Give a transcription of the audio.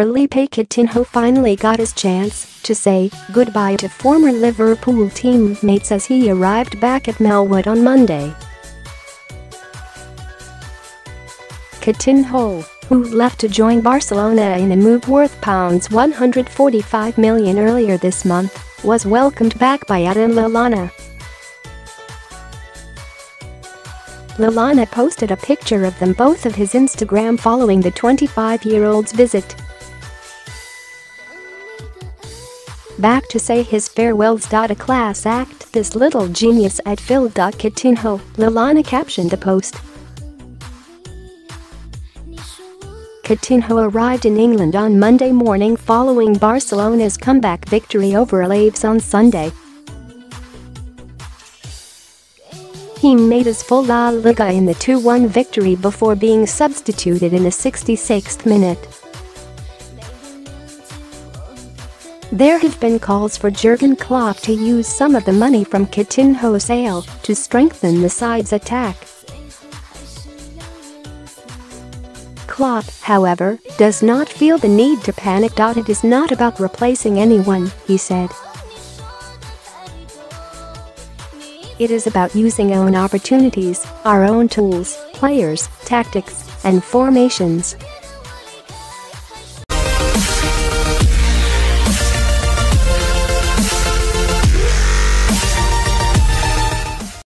Philippe Coutinho finally got his chance to say goodbye to former Liverpool teammates as he arrived back at Melwood on Monday. Coutinho, who left to join Barcelona in a move worth pounds £145 million earlier this month, was welcomed back by Adam Lallana. Lallana posted a picture of them both of his Instagram following the 25-year-old's visit. Back to say his farewells. A class act, this little genius at Phil. Coutinho, Lallana captioned the post. Coutinho arrived in England on Monday morning following Barcelona's comeback victory over Alaves on Sunday. He made his full La Liga in the 2-1 victory before being substituted in the 66th minute. There have been calls for Jurgen Klopp to use some of the money from Coutinho's sale to strengthen the side's attack. Klopp, however, does not feel the need to panic. It is not about replacing anyone, he said. It is about using our own opportunities, our own tools, players, tactics, and formations